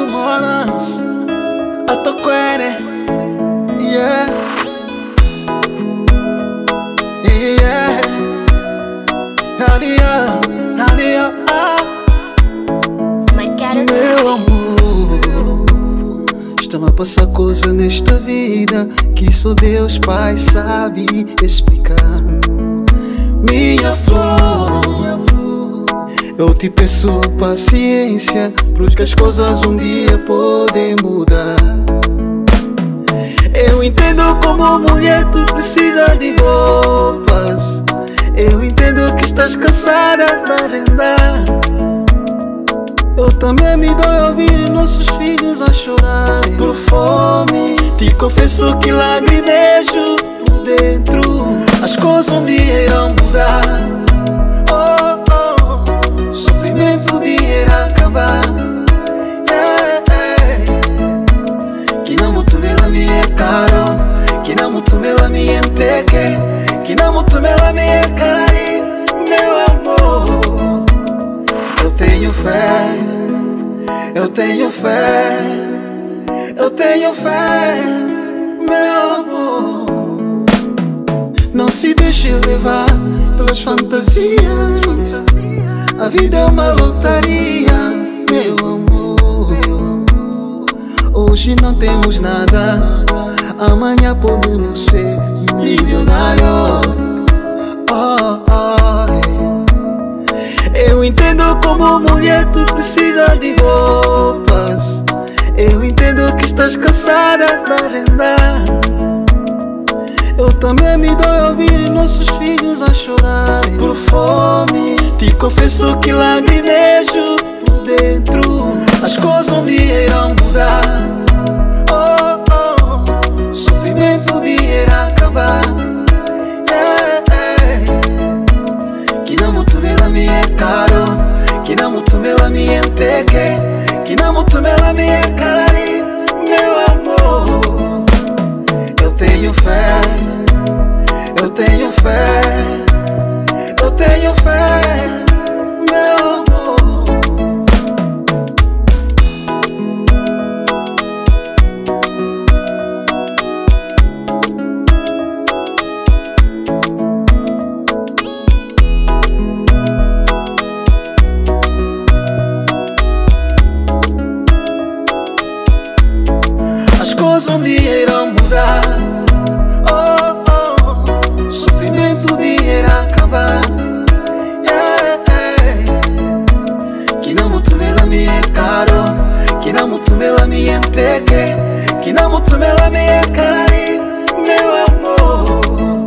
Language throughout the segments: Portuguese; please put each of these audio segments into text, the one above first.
sumonas atokwene yeah. Yeah Nadia Nadia ah. Is meu amor Estão a passar coisa nesta vida Que só Deus Pai sabe explicar. Minha flor Eu te peço paciência Porque as coisas um dia podem mudar Eu entendo como mulher tu precisa de roupas Eu entendo que estás cansada de arrendar eu também me dói ouvir nossos filhos a chorar por fome. Te confesso que lagrimejo por dentro. As coisas um dia irão mudar. Nteke, kina mtu mela mi é carari, meu amor. Eu tenho fé, eu tenho fé, eu tenho fé, meu amor. Não se deixe levar pelas fantasias. A vida é uma lotaria, meu amor. Hoje não temos nada, amanhã podemos ser milionários. Oh, oh, eu entendo como mulher tu precisa de roupas. Eu entendo que estás cansada de arrendar. Eu também me dói ouvir nossos filhos a chorar. Por fome Te confesso que lagrimejo por dentro Kina mtu coisas um dia irão mudar. Oh, oh, sofrimento um dia irá acabar. Yeah, yeah. Kina mtu mela mi é caro, kina mtu mela mi é nteke, kina mtu mela mi é carari, meu amor.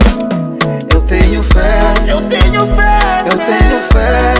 Eu tenho fé, Eu tenho fé, eu tenho fé,